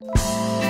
Música